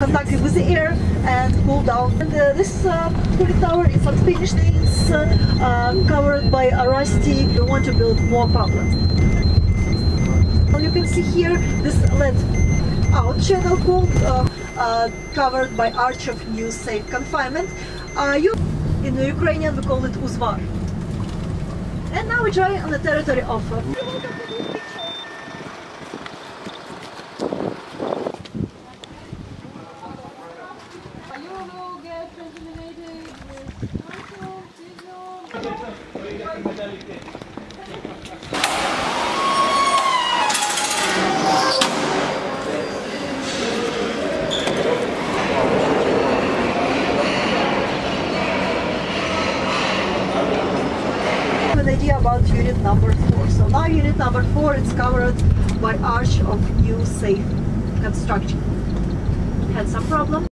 contacted with the air and cool down. And uh, this uh, cooling tower is unfinished. It's uh, uh, covered by a rusty. We want to build more problems. Well, you can see here this let out channel called uh, uh, covered by arch of new safe confinement. You, in the Ukrainian we call it Uzvar. And now we try on the territory of. An idea about unit number four. So now unit number four is covered by arch of new safe construction. Had some problem.